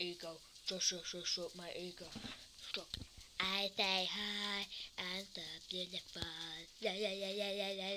ego. Shut, shut, shut, shut my ego. Stop. I say hi and stop in the fun. Yeah, yeah, yeah, yeah, yeah, yeah.